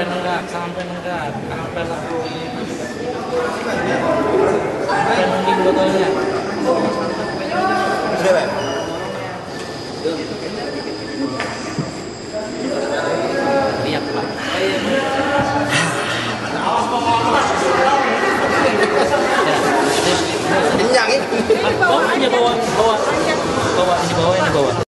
sampai nenggak sampai nenggak sampai laku sampai nungging botolnya Sudah, Pak? lihat pak Kenyang ini. bawa aja bawa bawa bawa ini bawa ini bawa